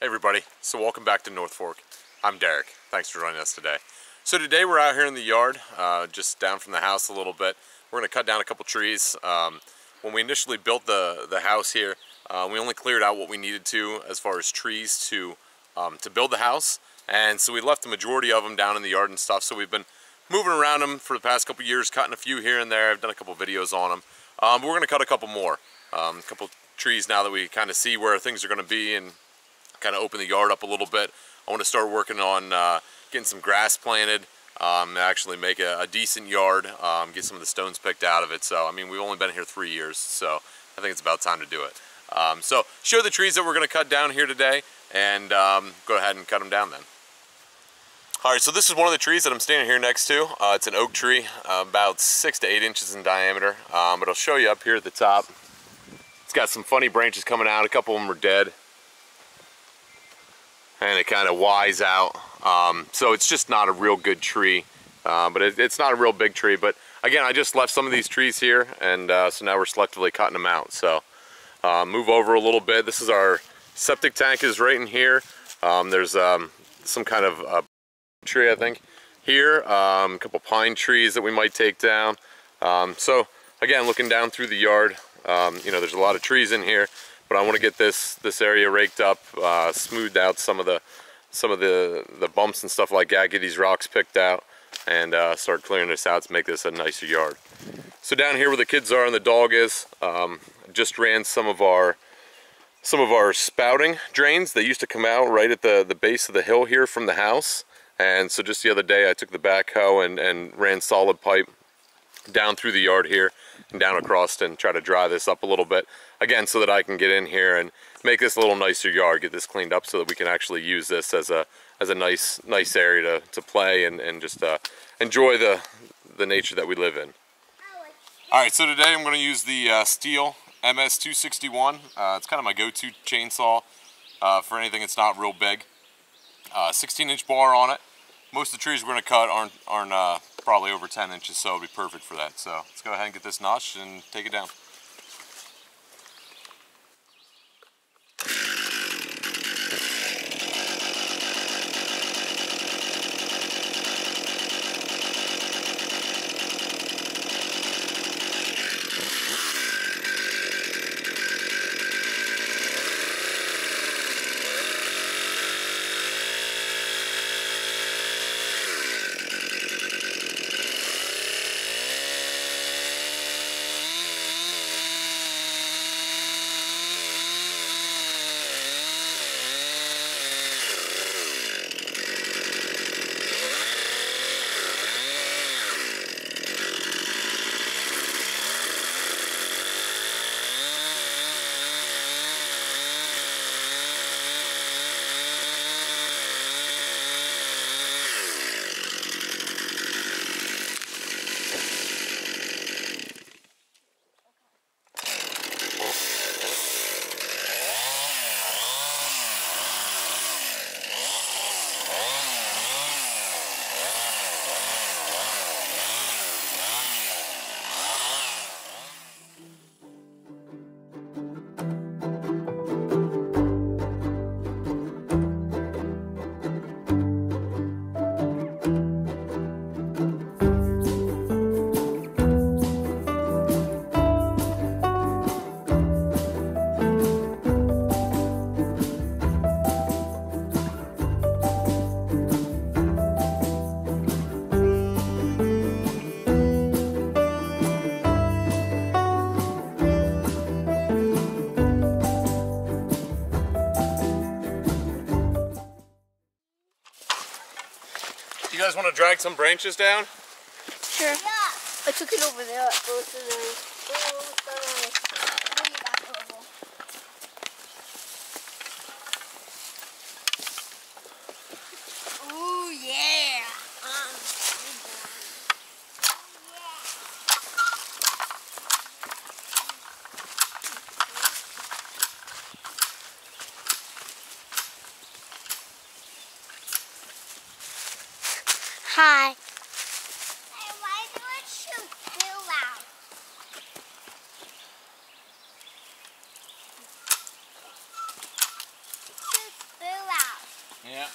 Hey everybody, so welcome back to North Fork. I'm Derek, thanks for joining us today. So today we're out here in the yard, uh, just down from the house a little bit. We're gonna cut down a couple trees. Um, when we initially built the, the house here, uh, we only cleared out what we needed to as far as trees to, um, to build the house. And so we left the majority of them down in the yard and stuff. So we've been moving around them for the past couple years, cutting a few here and there. I've done a couple videos on them. Um, we're gonna cut a couple more. Um, a couple trees now that we kind of see where things are gonna be and kind of open the yard up a little bit. I want to start working on uh, getting some grass planted, um, actually make a, a decent yard, um, get some of the stones picked out of it. So, I mean, we've only been here three years, so I think it's about time to do it. Um, so, show the trees that we're going to cut down here today, and um, go ahead and cut them down then. All right, so this is one of the trees that I'm standing here next to. Uh, it's an oak tree, uh, about six to eight inches in diameter, um, but I'll show you up here at the top. It's got some funny branches coming out. A couple of them are dead and it kind of wise out. Um, so it's just not a real good tree, uh, but it, it's not a real big tree. But again, I just left some of these trees here, and uh, so now we're selectively cutting them out. So uh, move over a little bit. This is our septic tank is right in here. Um, there's um, some kind of uh, tree, I think, here. Um, a couple pine trees that we might take down. Um, so again, looking down through the yard, um, you know, there's a lot of trees in here but I want to get this this area raked up, uh, smoothed out some of the some of the the bumps and stuff like that. Get these rocks picked out and uh, start clearing this out to make this a nicer yard. So down here where the kids are and the dog is, um, just ran some of our some of our spouting drains. They used to come out right at the the base of the hill here from the house. And so just the other day I took the backhoe and, and ran solid pipe down through the yard here and down across and try to dry this up a little bit again so that I can get in here and make this a little nicer yard get this cleaned up so that we can actually use this as a as a nice nice area to, to play and, and just uh, enjoy the the nature that we live in. All right so today I'm going to use the uh, Stihl MS261 uh, it's kind of my go-to chainsaw uh, for anything that's not real big. Uh, 16 inch bar on it. Most of the trees we're going to cut aren't aren't uh, probably over 10 inches so it'll be perfect for that. So let's go ahead and get this notched and take it down drag some branches down? Sure. Yeah. I took it over there. Ooh, Hi. Hey, why do it shoot too loud? It shoots too Yeah.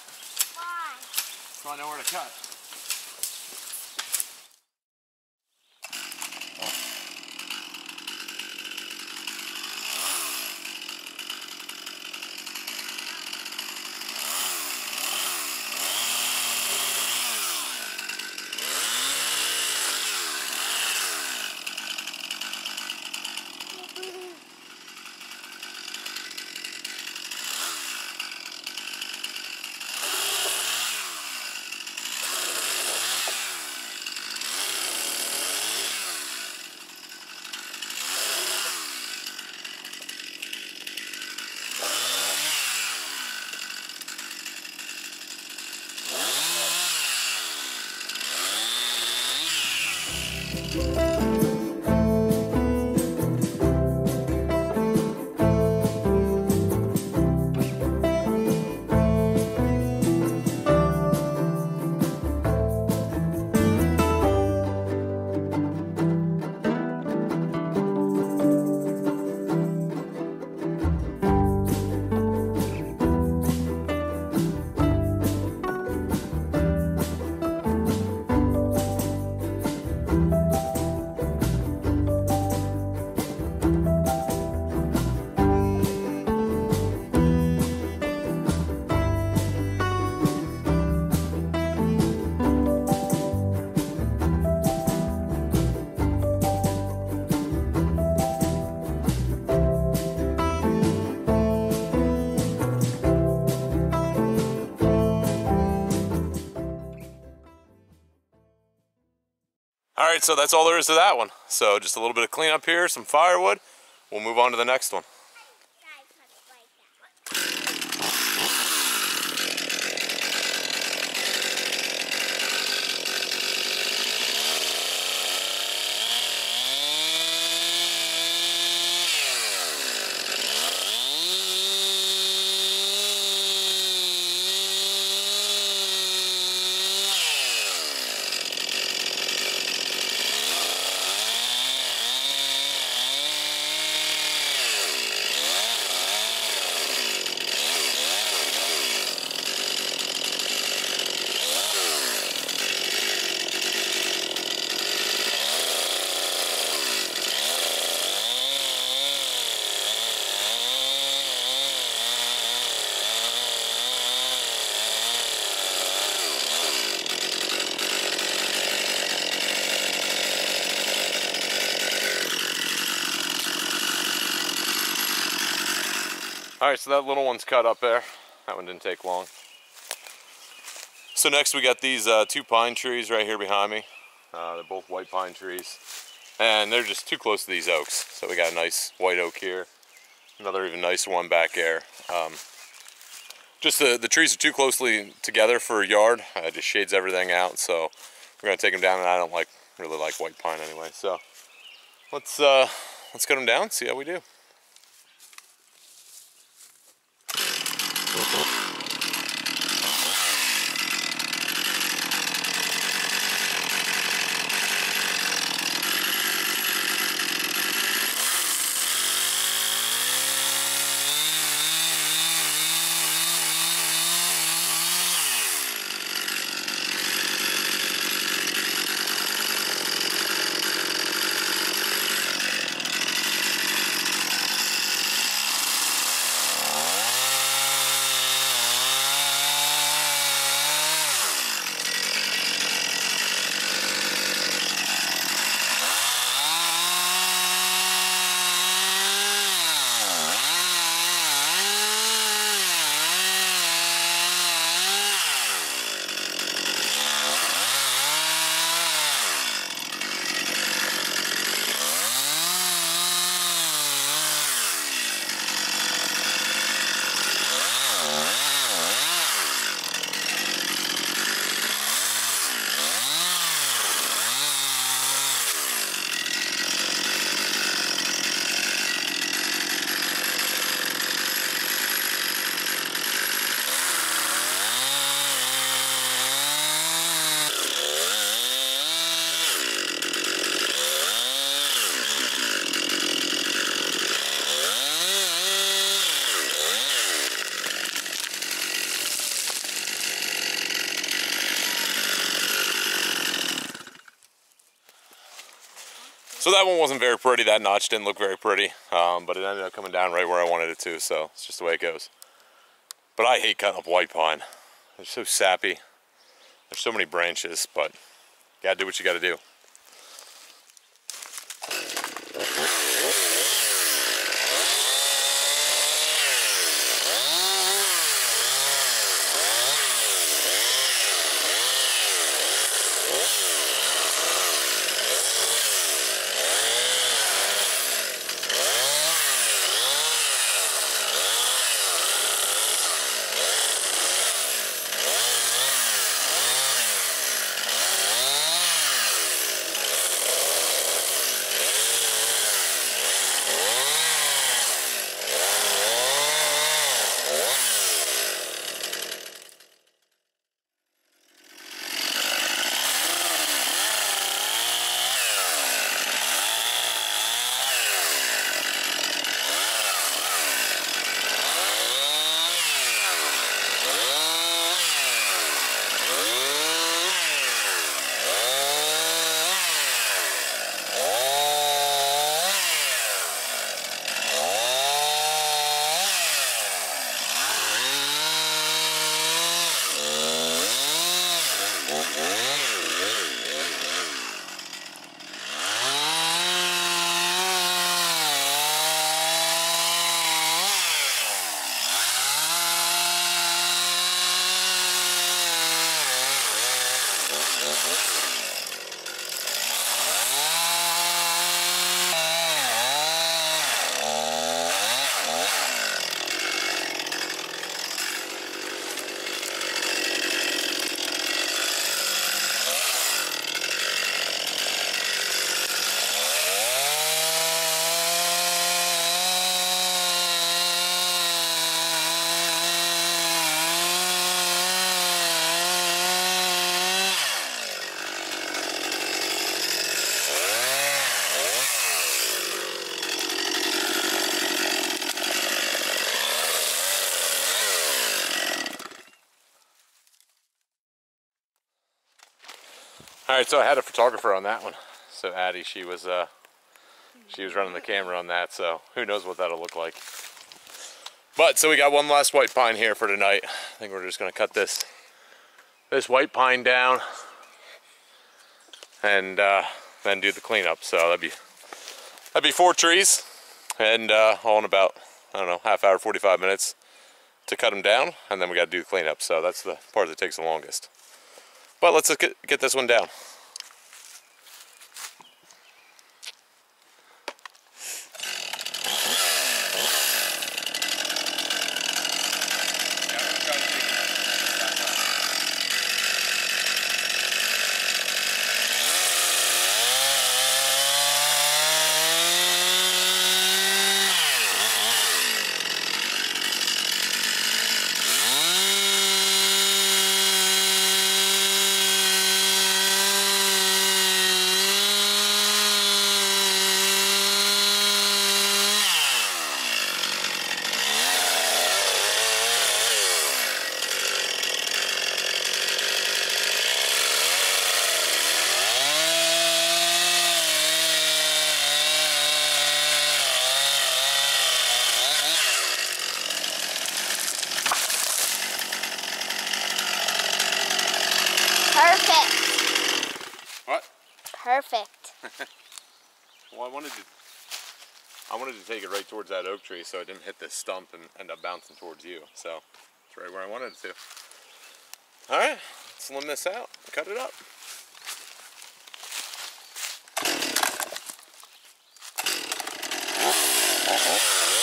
Why? So I know where to cut. All right, so that's all there is to that one. So just a little bit of cleanup here, some firewood. We'll move on to the next one. All right, so that little one's cut up there. That one didn't take long. So next we got these uh, two pine trees right here behind me. Uh, they're both white pine trees. And they're just too close to these oaks. So we got a nice white oak here. Another even nicer one back there. Um, just the, the trees are too closely together for a yard. Uh, it just shades everything out. So we're gonna take them down and I don't like really like white pine anyway. So let's, uh, let's cut them down, see how we do. So that one wasn't very pretty. That notch didn't look very pretty, um, but it ended up coming down right where I wanted it to. So it's just the way it goes. But I hate cutting up white pine. They're so sappy. There's so many branches, but you gotta do what you gotta do. All right, so I had a photographer on that one. So Addie, she was uh, she was running the camera on that. So who knows what that'll look like. But so we got one last white pine here for tonight. I think we're just gonna cut this this white pine down and uh, then do the cleanup. So that'd be that'd be four trees and uh, all in about I don't know half hour, 45 minutes to cut them down, and then we got to do the cleanup. So that's the part that takes the longest. But let's get, get this one down. take it right towards that oak tree so it didn't hit the stump and end up bouncing towards you. So it's right where I wanted it to. All right, slim this out, cut it up. Uh -huh.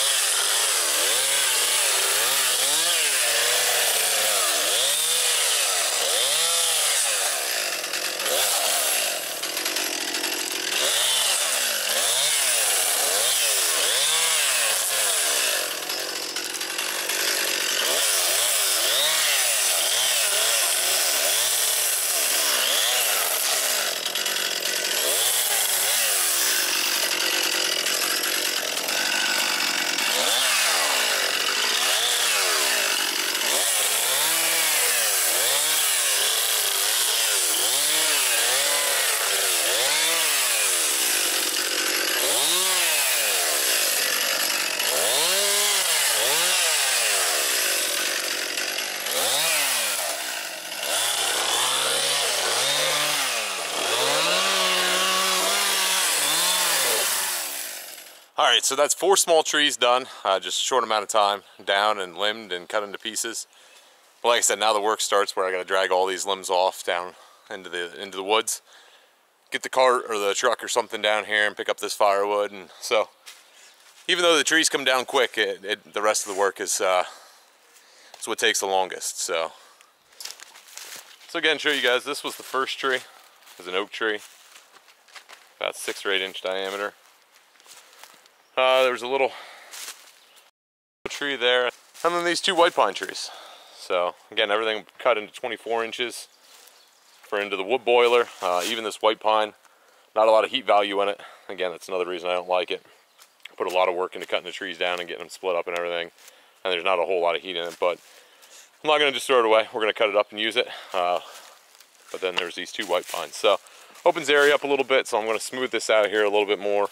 Right, so that's four small trees done, uh, just a short amount of time, down and limbed and cut into pieces. But like I said, now the work starts where I gotta drag all these limbs off down into the into the woods, get the cart or the truck or something down here and pick up this firewood. And so, even though the trees come down quick, it, it, the rest of the work is, uh, is what takes the longest. So, so again, show you guys, this was the first tree. It was an oak tree, about six or eight inch diameter. Uh, there was a little tree there, and then these two white pine trees. So again, everything cut into 24 inches for into the wood boiler. Uh, even this white pine, not a lot of heat value in it. Again, that's another reason I don't like it. Put a lot of work into cutting the trees down and getting them split up and everything. And there's not a whole lot of heat in it, but I'm not gonna just throw it away. We're gonna cut it up and use it. Uh, but then there's these two white pines. So opens the area up a little bit, so I'm gonna smooth this out here a little bit more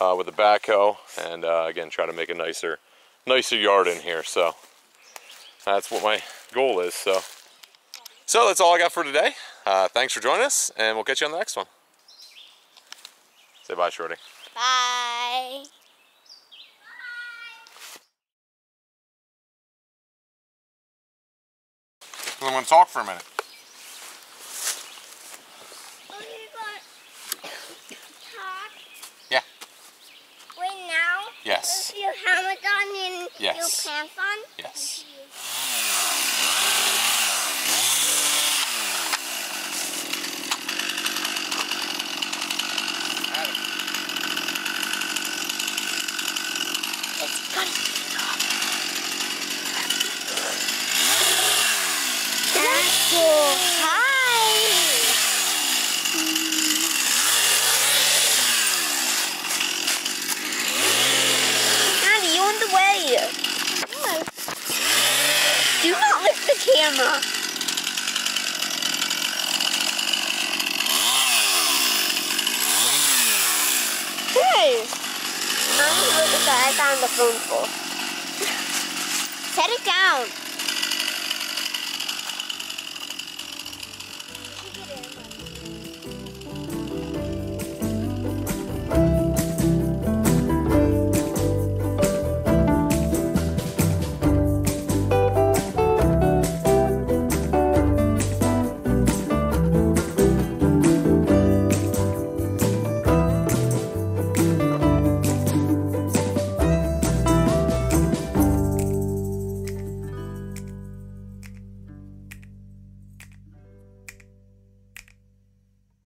uh, with the backhoe and uh, again try to make a nicer nicer yard in here. So that's what my goal is. So so that's all I got for today. Uh, thanks for joining us and we'll catch you on the next one. Say bye shorty. Bye. I'm gonna talk for a minute Oh, you got talk. Yeah. Wait now. Yes With your helmet on and Yes. your pants on. yes